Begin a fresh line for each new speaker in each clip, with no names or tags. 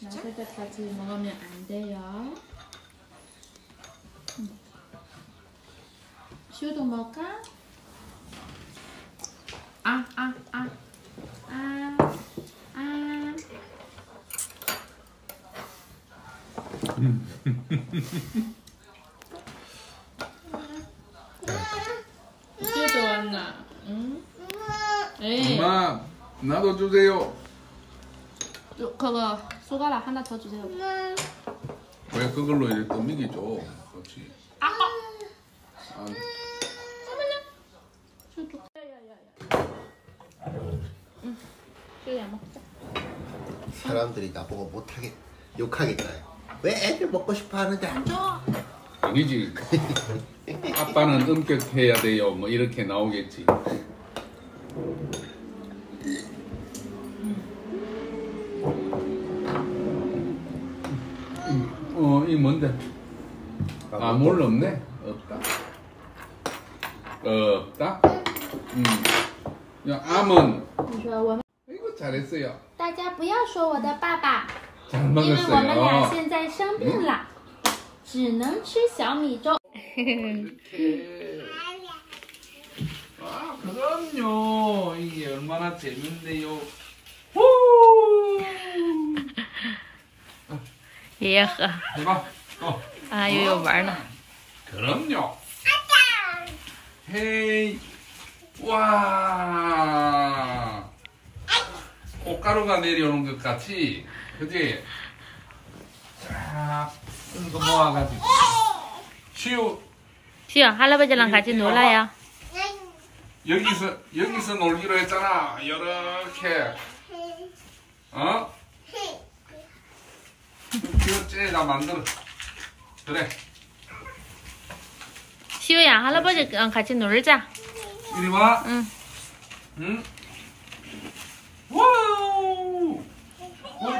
나 살짝 같이 먹으면 안 돼요. 음. 시우도 먹을까? 아, 아, 아. 아, 아. 시우도 왔나? 응? 에이.
엄마 나도 주세요.
요, 그거 숟가락 하나 더 주세요.
왜 그걸로 이렇게 줘? 그렇지.
아,
아,
먹자.
사람들이 나보고 못하게 욕하겠다. 왜 애들 먹고 싶어 하는데 안 줘?
아니지. 아빠는 엄격해야 돼요. 뭐 이렇게 나오겠지. 어, 이 뭔데? 아, 뭘 없네? 없다. 없다? 음. 야, 암은
你说我们
이거 잘했어요.
大家不要说我的爸爸，
잘
因为我们俩
먹었어요.
现在生病了，只能吃小米粥。
이렇게. 아, 그럼요. 이게 얼마나 재밌네요. 후!
爷爷喝
해봐.
아, 요요 말나.
그럼요. 아따. 헤이. 와. 꽃가루가 내려오는 것 같이. 그지? 쫙 이거 모아가지고. 시우.
시우, 할아버지랑 같이 놀아요.
여기서 여기서 놀기로 했잖아. 이렇게. 어? 귀엽지? 나 만들어. 그래.
시우야, 할아버지랑 같이 놀자.
이리 와.
응.
응? 와우! 어?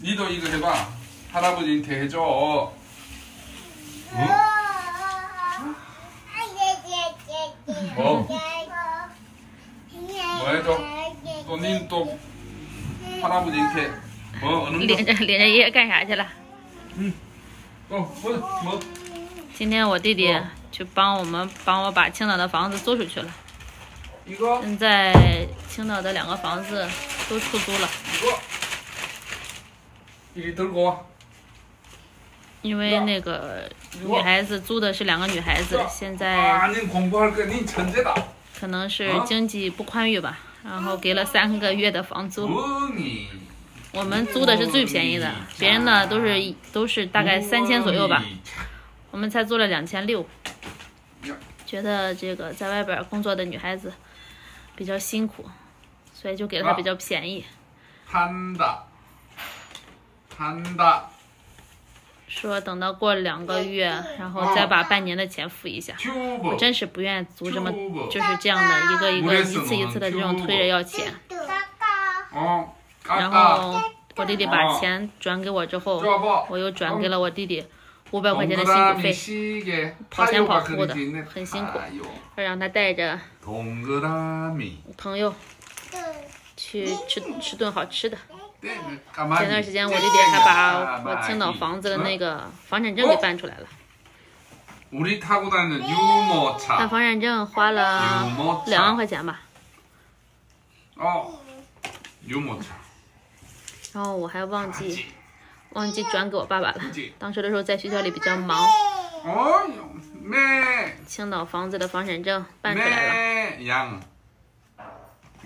니도 이거 해봐. 할아버지한테 해줘. 응? 뭐? 뭐 해줘? 또 닌 또 할아버지한테 뭐 어느
领着领着爷爷干啥去了？ 今天我弟弟去帮我们帮我把青岛的房子租出去了。现在青岛的两个房子都出租了。因为那个女孩子租的是两个女孩子现在可能是经济不宽裕吧然后给了三个月的房租。我们租的是最便宜的，别人呢都是都是大概三千左右吧，我们才租了两千六，觉得这个在外边工作的女孩子比较辛苦，所以就给了她比较便宜。
贪的，贪的，
说等到过两个月，然后再把半年的钱付一下。我真是不愿意租这么，就是这样的一个一个一次一次的这种推着要钱。
啊。
然后我弟弟把钱转给我之后我又转给了我弟弟五百块钱的辛苦费跑前跑后的很辛苦让他带着朋友去吃吃顿好吃的。前段时间我弟弟还把我青岛房子的？那个房产证给办出来了。办房产证花了两万块钱吧。
哦。
然后我还忘记忘记转给我爸爸了
그지
。当时的时候在学校里比较忙，
어, 네.
青岛房子的房产证办出来了。
네. 양.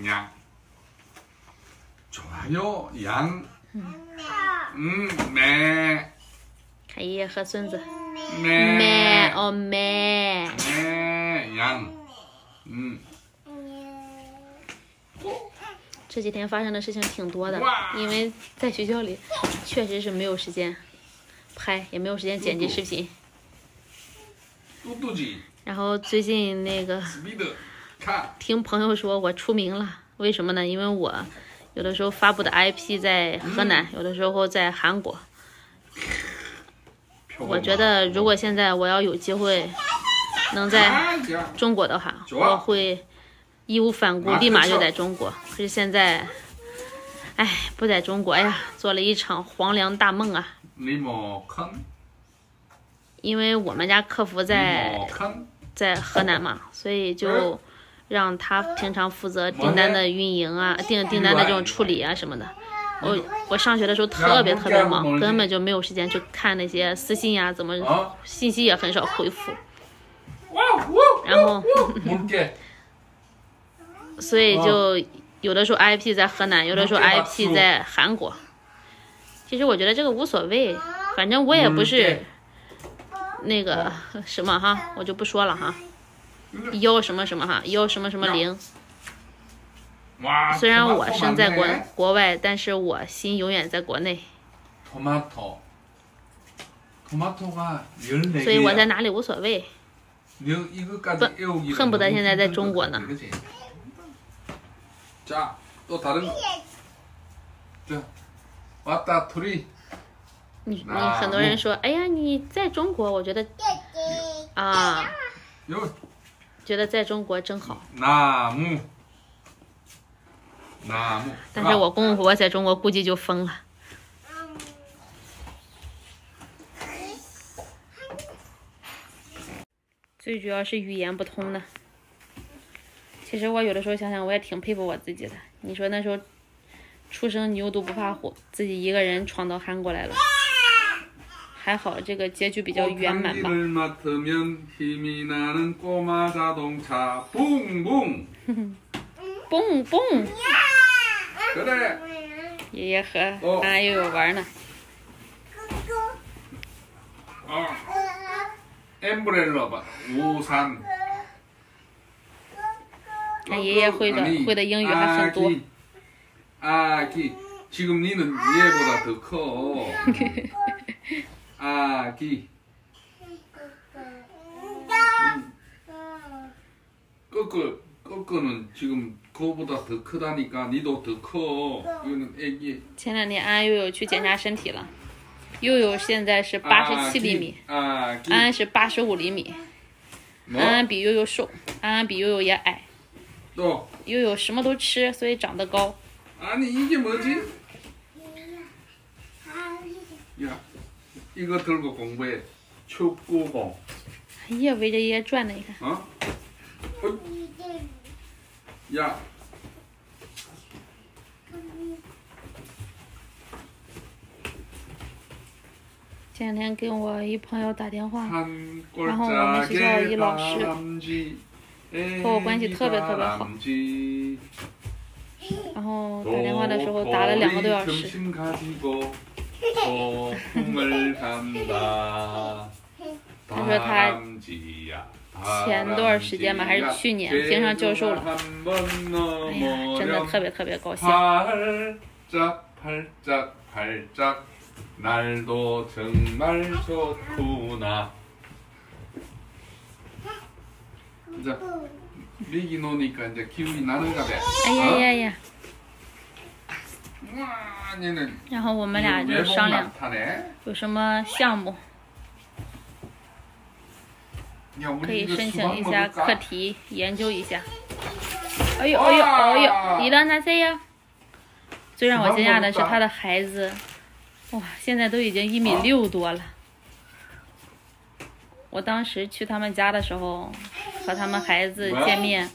양. 좋아요. 양. 음, 네.
看爷爷和孙子，
네.
咩哦咩，
네. 양. 음.
这几天发生的事情挺多的因为在学校里确实是没有时间拍也没有时间剪辑视频然后最近那个听朋友说我出名了为什么呢？因为我有的时候发布的 ip 在河南有的时候在韩国我觉得？如果现在我要有机会能在中国的话我会义无反顾，立马就在中国。可是现在哎，不在中国呀，做了一场黄粱大梦啊。因为我们家客服在，在河南嘛，所以就让他平常负责订单的运营啊，订订单的这种处理啊什么的。我我上学的时候特别特别忙，根本就没有时间去看那些私信呀、怎么
啊
信息也很少回复，然后 所以就有的时候 ip 在河南有的时候 ip 在韩国。其实我觉得这个无所谓反正我也不是那个什么哈我就不说了哈幺什么什么哈幺什么什么零虽然我身在国国外但是我心永远在国内。所以我在哪里无所谓。恨不得现在在中国呢
자, 또 다른 거. 자, 왔다 토리.
你你
那
很多人说，哎呀，你在中国，我觉得啊，
요
觉得在中国真好。
나무. 나무.
但是我公公婆婆在中国估计就疯了。最主要是语言不通的。 其实我有的时候想想，我也挺佩服我自己的。你说那时候初生牛犊不怕虎，自己一个人闯到韩国来了，还好这个结局比较圆满吧。
꽃향기를 맡으면 힘이 나는 꼬마 자동차 붕붕
蹦蹦，
그래
爷爷和
哦
俺悠悠玩呢。
어 엠브렐러 봐 우산
看爷爷会的
아니,
会的英语还很多。
아기, 아기 지금 니는 얘보다 더커 아기 끄끄 끄끄는 지금 그거보다 더 크다니까 니도 더커 이거는 애기
前两天安安悠悠去检查身体了，悠悠现在是八十七厘米，
아기
安安是八十五厘米，安
뭐
安比悠悠瘦，安安比悠悠也矮， 又有什么都吃，所以长得高。
啊，你一斤没斤。你看，一个头个红背，秋过光。
哎呀，围着爷爷转呢，你看。
啊。呀。
前两天跟我一朋友打电话，然后
我们学
校一
老师。和
我关系特别特别好，然后打电话的时候打了两个多小时，他说他前段时间吧，还是去年，升上教授了，真的特别特别高兴。
팔짝 팔짝 팔짝 날도 정말 좋구나 자 미기 노니까 이제 기운이 나는가 봐
哎呀呀呀！
와 얘는
然后我们俩就
외복
商量
많다네
有什么项目
야
可
우리
以
이거
申请
수박
一下
먹을까?
课题，研究一下。哎呦哎呦哎呦！伊朗纳塞呀！最让我惊讶的是他的孩子，哇，现在都已经一米六多了。 我当时去他们家的时候，和他们孩子见面。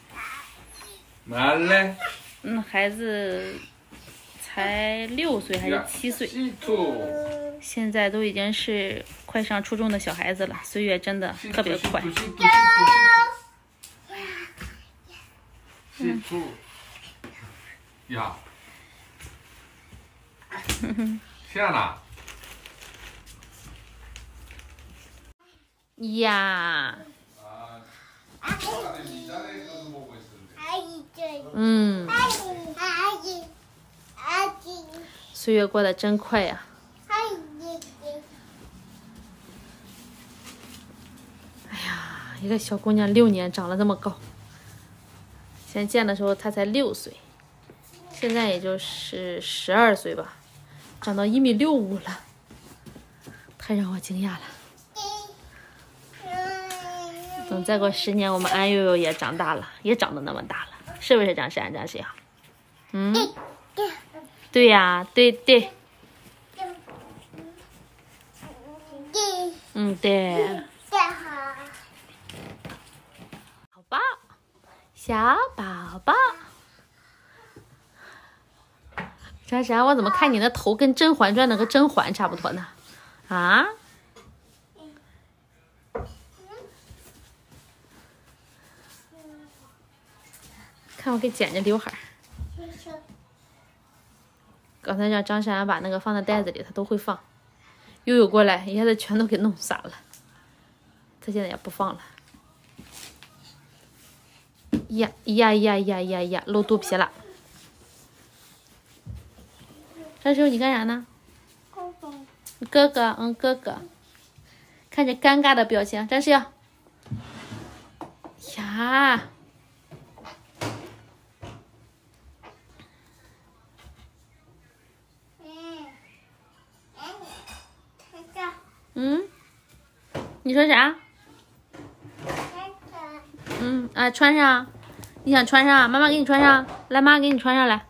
妈嘞！
嗯，孩子才六岁还是七岁？现在都已经是快上初中的小孩子了，岁月真的特别快。
呀，天！시투 야 시아나
呀，
아, 아까 네 자네 거 보고 있었는데
嗯，岁月过得真快呀、一个小姑娘六年长了这么高，先见的时候她才六岁，现在也就是十二岁吧，长到一米六五了，太让我惊讶了。 等再过十年，我们安悠悠也长大了，也长得那么大了，是不是张山张阳？嗯，对呀、对对，嗯对。宝宝，小宝宝，珊珊，我怎么看你的头跟《甄嬛传》那个甄嬛差不多呢？啊？看我给剪的刘海儿。刚才让张珊把那个放在袋子里，他都会放。悠悠过来，一下子全都给弄散了。他现在也不放了。呀呀呀呀呀呀！露肚皮了。张师傅你干啥呢？哥哥，嗯，哥哥，看着尴尬的表情，张师傅。呀，嗯，你说啥？嗯啊，穿上，你想穿上？妈妈给你穿上，来，妈给你穿上来。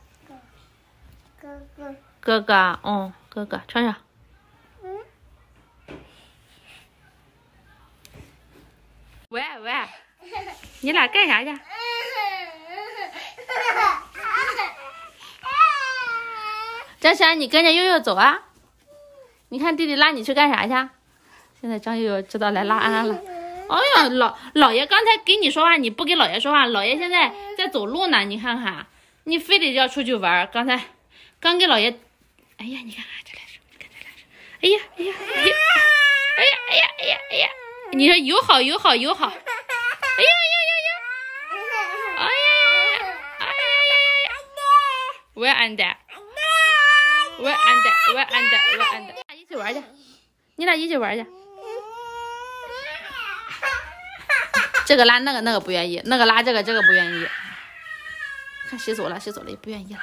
哥哥，哦，哥哥，穿上。喂喂，你俩干啥去？张珊，你跟着悠悠走啊！你看弟弟拉你去干啥去？现在张悠悠知道来拉安安了。哎呀，老老爷刚才给你说话，你不给老爷说话，老爷现在在走路呢。你看看，你非得要出去玩儿。刚才刚给老爷，哎呀，你看看这俩手，你看这俩手，哎呀哎呀哎呀哎呀哎呀哎呀哎呀，你说友好友好友好，哎呀呀呀呀，哎呀呀呀哎呀呀呀，我安的，我安的，我安的，我安的，一起玩去，你俩一起玩去。这个拉那个，那个不愿意；那个拉这个，这个不愿意。看谁走了，谁走了也不愿意了。